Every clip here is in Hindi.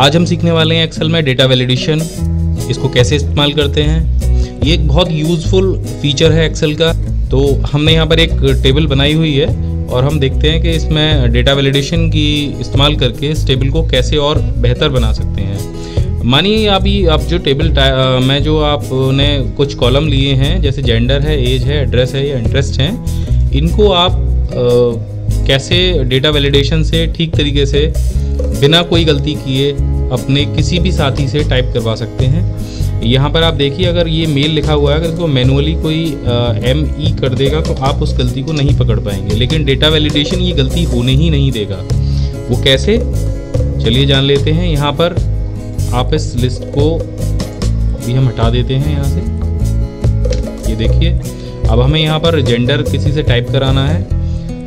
आज हम सीखने वाले हैं एक्सेल में डेटा वैलिडेशन इसको कैसे इस्तेमाल करते हैं। ये एक बहुत यूज़फुल फीचर है एक्सेल का। तो हमने यहाँ पर एक टेबल बनाई हुई है और हम देखते हैं कि इसमें डेटा वैलिडेशन की इस्तेमाल करके इस टेबल को कैसे और बेहतर बना सकते हैं। मानिए अभी आप जो टेबल में जो आपने कुछ कॉलम लिए हैं जैसे जेंडर है एज है एड्रेस है या इंटरेस्ट हैं इनको आप आ, कैसे डेटा वैलिडेशन से ठीक तरीके से बिना कोई गलती किए अपने किसी भी साथी से टाइप करवा सकते हैं। यहाँ पर आप देखिए, अगर ये मेल लिखा हुआ है, अगर इसको मैनुअली कोई एम ई कर देगा तो आप उस गलती को नहीं पकड़ पाएँगे। लेकिन डेटा वैलिडेशन ये गलती होने ही नहीं देगा। वो कैसे? चलिए जान लेते हैं। यहाँ पर आप इस लिस्ट को भी हम हटा देते हैं यहाँ से। ये देखिए, अब हमें यहाँ पर जेंडर किसी से टाइप कराना है।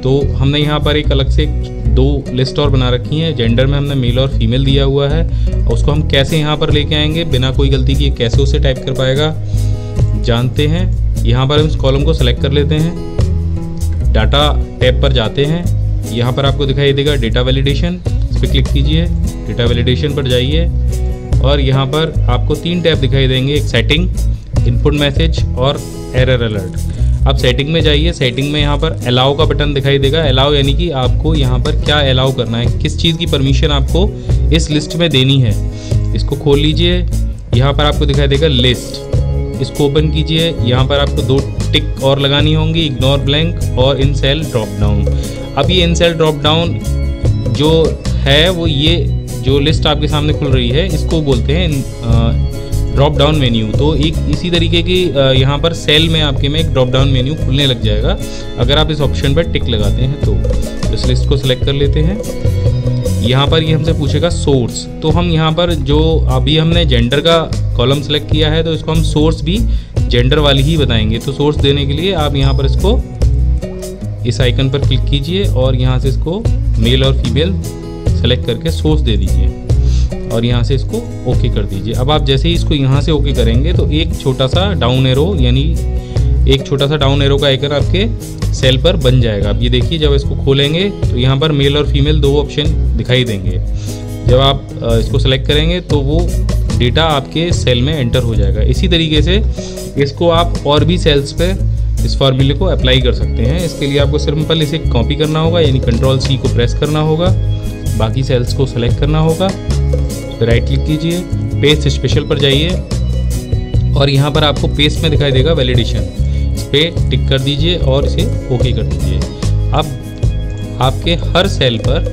तो हमने यहाँ पर एक अलग से दो लिस्ट और बना रखी हैं। जेंडर में हमने मेल और फीमेल दिया हुआ है। और उसको हम कैसे यहाँ पर लेके आएँगे? बिना कोई गलती किए कैसे उसे टाइप कर पाएगा? जानते हैं। यहाँ पर हम इस कॉलम को सेलेक्ट कर लेते हैं। डाटा टैब पर जाते हैं। यहाँ पर आपको दिखाई देगा डेटा वैलिडेशन इस पर क्लिक कीजिए। डेटा वैलिडेशन पर जाइए। और यहाँ पर आपको तीन टैब दिखाई देंगे। एक सेटिंग इनपुट मैसेज और एरर अलर्ट आप सेटिंग में जाइए सेटिंग में यहाँ पर अलाउ का बटन दिखाई देगा। अलाउ यानी कि आपको यहाँ पर क्या अलाउ करना है, किस चीज़ की परमिशन आपको इस लिस्ट में देनी है। इसको खोल लीजिए, यहाँ पर आपको दिखाई देगा लिस्ट इसको ओपन कीजिए, यहाँ पर आपको दो टिक और लगानी होंगी इग्नोर ब्लैंक और इन सेल ड्रॉप डाउन अब ये इन सेल ड्रॉप डाउन जो है, वो ये, जो लिस्ट आपके सामने खुल रही है, इसको बोलते हैं ड्रॉप डाउन मेन्यू तो एक इसी तरीके की यहाँ पर सेल में आपके में एक ड्रॉप डाउन मेन्यू खुलने लग जाएगा। अगर आप इस ऑप्शन पर टिक लगाते हैं तो। इस लिस्ट को सिलेक्ट कर लेते हैं। यहाँ पर ये हमसे पूछेगा सोर्स तो हम यहाँ पर जो अभी हमने जेंडर का कॉलम सेलेक्ट किया है तो इसको हम सोर्स भी जेंडर वाली ही बताएँगे। तो सोर्स देने के लिए आप यहाँ पर इसको इस आइकन पर क्लिक कीजिए और यहाँ से इसको मेल और फीमेल सेलेक्ट करके सोर्स दे दीजिए। और यहाँ से इसको ओके कर दीजिए। अब आप जैसे ही इसको यहाँ से ओके करेंगे तो एक छोटा सा डाउन एरो यानी एक छोटा सा डाउन एरो का आइकन आपके सेल पर बन जाएगा। अब ये देखिए, जब इसको खोलेंगे तो यहाँ पर मेल और फीमेल दो ऑप्शन दिखाई देंगे। जब आप इसको सेलेक्ट करेंगे तो वो डेटा आपके सेल में एंटर हो जाएगा। इसी तरीके से इसको आप और भी सेल्स पे इस फार्मूले को अप्लाई कर सकते हैं। इसके लिए आपको सिंपल इसे कॉपी करना होगा, यानी कंट्रोल सी को प्रेस करना होगा। बाकी सेल्स को सेलेक्ट करना होगा। तो राइट क्लिक कीजिए पेस्ट स्पेशल पर जाइए और यहाँ पर आपको पेस्ट में दिखाई देगा वैलिडेशन इस पर टिक कर दीजिए और इसे ओके कर दीजिए। अब आपके हर सेल पर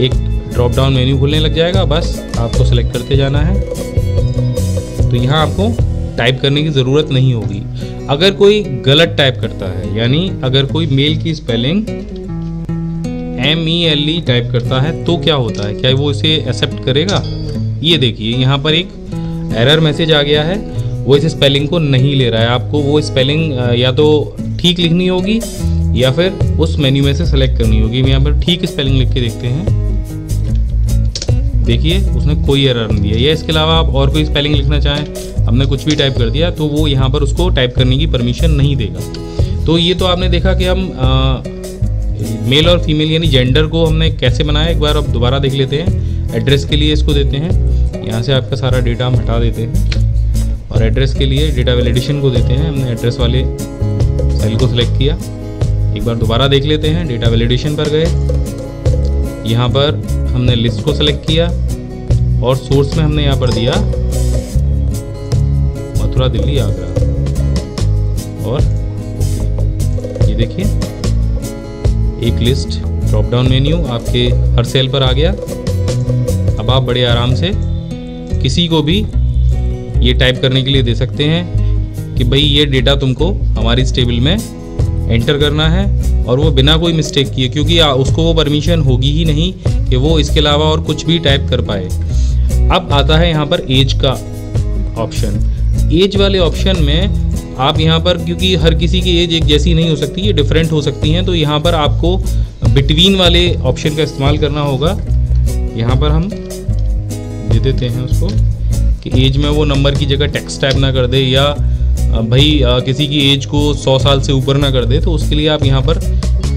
एक ड्रॉप डाउन मेन्यू खुलने लग जाएगा। बस आपको सेलेक्ट करते जाना है। तो यहाँ आपको टाइप करने की ज़रूरत नहीं होगी। अगर कोई गलत टाइप करता है, यानी अगर कोई मेल की spelling M E L E type करता है तो क्या होता है? क्या वो इसे एक्सेप्ट करेगा? ये देखिए यहाँ पर एक एरर मैसेज आ गया है। वो इस स्पेलिंग को नहीं ले रहा है। आपको वो स्पेलिंग या तो ठीक लिखनी होगी या फिर उस मेन्यू में से सेलेक्ट करनी होगी। यहाँ पर ठीक स्पेलिंग लिख के देखते हैं। देखिए उसने कोई एरर नहीं दिया। या इसके अलावा आप और कोई स्पेलिंग लिखना चाहें हमने कुछ भी टाइप कर दिया तो वो यहाँ पर उसको टाइप करने की परमिशन नहीं देगा। तो ये तो आपने देखा कि हम आ, मेल और फीमेल, यानी जेंडर को हमने कैसे बनाया, एक बार आप दोबारा देख लेते हैं। एड्रेस के लिए इसको देते हैं। यहाँ से आपका सारा डेटा हम हटा देते हैं। और एड्रेस के लिए डेटा वैलिडेशन को देते हैं। हमने एड्रेस वाले सेल को सिलेक्ट किया। एक बार दोबारा देख लेते हैं। डेटा वैलिडेशन पर गए। यहाँ पर हमने लिस्ट को सेलेक्ट किया। और सोर्स में हमने यहाँ पर दिया मथुरा, दिल्ली, आगरा। और ये देखिए। एक लिस्ट ड्रॉप डाउन मेन्यू आपके हर सेल पर आ गया। अब आप बड़े आराम से किसी को भी ये टाइप करने के लिए दे सकते हैं कि भाई ये डेटा तुमको हमारी इस टेबल में एंटर करना है और वो बिना कोई मिस्टेक किए, क्योंकि उसको वो परमिशन होगी ही नहीं कि वो इसके अलावा और कुछ भी टाइप कर पाए। अब आता है यहाँ पर एज का ऑप्शन एज वाले ऑप्शन में आप यहाँ पर, क्योंकि हर किसी की एज एक जैसी नहीं हो सकती, ये डिफरेंट हो सकती हैं तो यहाँ पर आपको बिटवीन वाले ऑप्शन का इस्तेमाल करना होगा। यहाँ पर हम दे देते हैं उसको कि एज में वो नंबर की जगह टेक्स्ट टाइप ना कर दे, या भाई किसी की एज को 100 साल से ऊपर ना कर दे तो उसके लिए आप यहाँ पर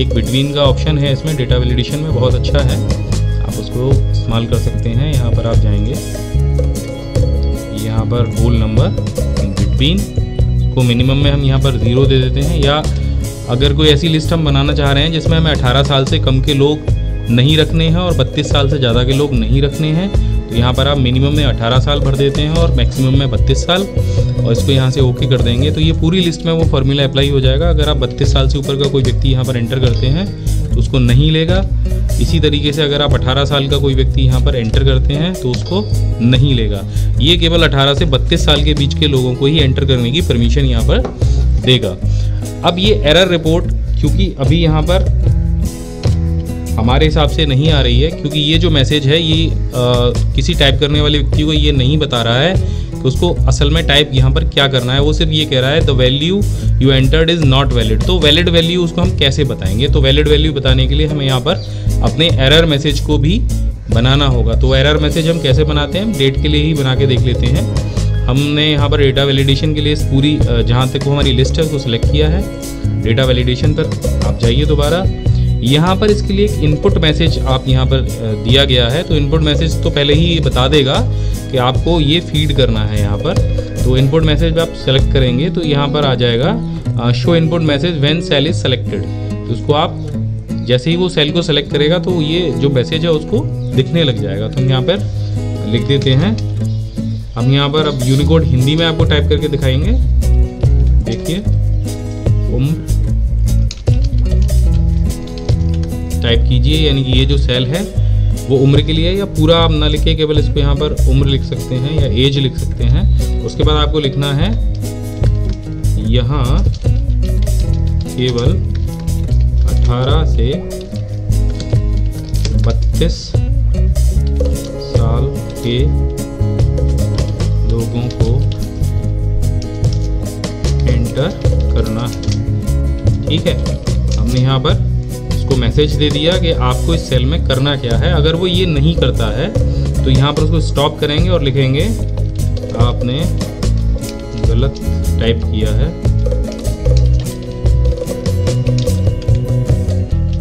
एक बिटवीन का ऑप्शन है इसमें। डेटा वैलिडेशन में बहुत अच्छा है। आप उसको इस्तेमाल कर सकते हैं। यहाँ पर आप जाएँगे। यहाँ पर होल नंबर बिटवीन को मिनिमम में हम यहाँ पर ज़ीरो दे देते हैं, या अगर कोई ऐसी लिस्ट हम बनाना चाह रहे हैं जिसमें हमें 18 साल से कम के लोग नहीं रखने हैं और 32 साल से ज़्यादा के लोग नहीं रखने हैं तो यहाँ पर आप मिनिमम में 18 साल भर देते हैं और मैक्सिमम में 32 साल, और इसको यहाँ से ओके कर देंगे। तो ये पूरी लिस्ट में वो फॉर्मूला अप्लाई हो जाएगा। अगर आप 32 साल से ऊपर का कोई व्यक्ति यहाँ पर एंटर करते हैं तो उसको नहीं लेगा। इसी तरीके से अगर आप 18 साल का कोई व्यक्ति यहाँ पर एंटर करते हैं तो उसको नहीं लेगा। ये केवल 18 से 32 साल के बीच के लोगों को ही एंटर करने की परमिशन यहाँ पर देगा। अब ये एरर रिपोर्ट क्योंकि अभी यहाँ पर हमारे हिसाब से नहीं आ रही है क्योंकि ये जो मैसेज है ये आ, किसी टाइप करने वाले व्यक्ति को ये नहीं बता रहा है। कि उसको असल में टाइप यहाँ पर क्या करना है, वो सिर्फ़ ये कह रहा है the value you entered is not valid तो वैलिड वैल्यू उसको हम कैसे बताएँगे? तो वैलिड वैल्यू बताने के लिए हमें यहाँ पर अपने एरर मैसेज को भी बनाना होगा। तो एरर मैसेज हम कैसे बनाते हैं? डेट के लिए ही बना के देख लेते हैं। हमने यहाँ पर डेटा वैलिडेशन के लिए इस पूरी जहाँ तक वो हमारी लिस्ट है, उसको सिलेक्ट किया है। डेटा वैलिडेशन पर आप जाइए दोबारा। यहाँ पर इसके लिए एक इनपुट मैसेज आप यहाँ पर दिया गया है। तो इनपुट मैसेज तो पहले ही बता देगा कि आपको ये फ़ीड करना है यहाँ पर। तो इनपुट मैसेज आप सेलेक्ट करेंगे तो यहाँ पर आ जाएगा show input message when cell is selected तो उसको आप जैसे ही वो सेल को सेलेक्ट करेगा तो ये जो मैसेज है उसको दिखने लग जाएगा। तो हम यहाँ पर लिख देते हैं। हम यहाँ पर अब यूनिकोड हिंदी में आपको टाइप करके दिखाएँगे। देखिए। उम्र टाइप कीजिए, यानी कि ये जो सेल है वो उम्र के लिए या पूरा आप ना लिखे केवल इसको यहाँ पर उम्र लिख सकते हैं या एज लिख सकते हैं। उसके बाद आपको लिखना है यहाँ केवल 18 से 32 साल के लोगों को एंटर करना है। ठीक है? हमने यहाँ पर उसको मैसेज दे दिया कि आपको इस सेल में करना क्या है। अगर वो ये नहीं करता है तो यहाँ पर उसको स्टॉप करेंगे और लिखेंगे, आपने गलत टाइप किया है।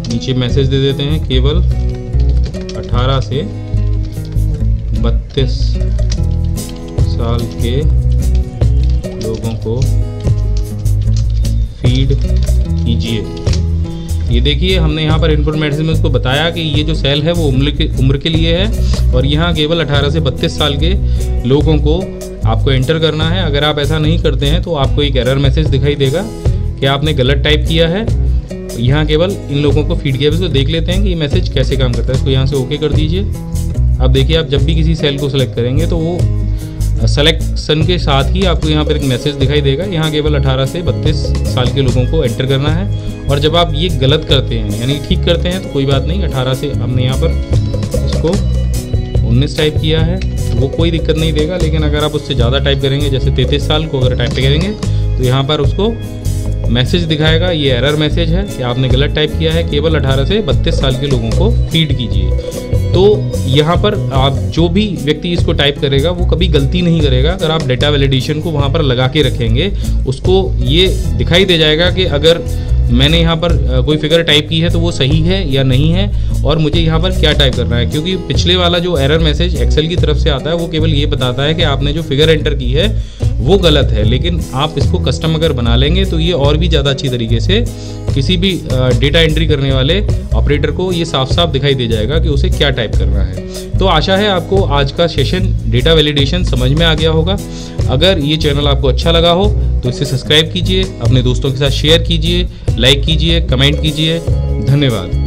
नीचे मैसेज दे देते हैं, केवल 18 से 32 साल के लोगों को फ़ीड कीजिए। ये देखिए, हमने यहाँ पर इनपुट मैसेज में उसको बताया कि ये जो सेल है वो उम्र के उम्र के लिए है और यहाँ केवल 18 से 32 साल के लोगों को आपको एंटर करना है। अगर आप ऐसा नहीं करते हैं तो आपको एक एरर मैसेज दिखाई देगा कि आपने गलत टाइप किया है। यहाँ केवल इन लोगों को फ़ीड किया इसको देख लेते हैं कि ये मैसेज कैसे काम करता है। इसको यहाँ से ओके कर दीजिए। अब देखिए, आप जब भी किसी सेल को सेलेक्ट करेंगे तो वो सेलेक्शन के साथ ही आपको यहाँ पर एक मैसेज दिखाई देगा। यहाँ केवल 18 से 32 साल के लोगों को एंटर करना है। और जब आप ये गलत करते हैं, यानी ठीक करते हैं तो कोई बात नहीं 18 से हमने यहाँ पर इसको 19 टाइप किया है। वो कोई दिक्कत नहीं देगा, लेकिन अगर आप उससे ज़्यादा टाइप करेंगे, जैसे तैंतीस साल को अगर टाइप करेंगे तो यहाँ पर उसको मैसेज दिखाएगा, ये एरर मैसेज है कि आपने गलत टाइप किया है। केवल 18 से 32 साल के लोगों को फ़ीड कीजिए। तो यहाँ पर आप जो भी व्यक्ति इसको टाइप करेगा, वो कभी गलती नहीं करेगा। अगर आप डेटा वैलिडेशन को वहाँ पर लगा के रखेंगे, उसको ये दिखाई दे जाएगा कि अगर मैंने यहाँ पर कोई फिगर टाइप की है तो वो सही है या नहीं है, और मुझे यहाँ पर क्या टाइप करना है? क्योंकि पिछले वाला जो एरर मैसेज एक्सेल की तरफ़ से आता है, वो केवल ये बताता है कि आपने जो फिगर एंटर की है, वो गलत है। लेकिन आप इसको कस्टम अगर बना लेंगे तो ये और भी ज़्यादा अच्छी तरीके से किसी भी डेटा एंट्री करने वाले ऑपरेटर को ये साफ़ साफ़ दिखाई दे जाएगा कि उसे क्या टाइप करना है। तो आशा है आपको आज का सेशन डेटा वैलिडेशन समझ में आ गया होगा। अगर ये चैनल आपको अच्छा लगा हो तो इसे सब्सक्राइब कीजिए, अपने दोस्तों के साथ शेयर कीजिए लाइक कीजिए कमेंट कीजिए। धन्यवाद।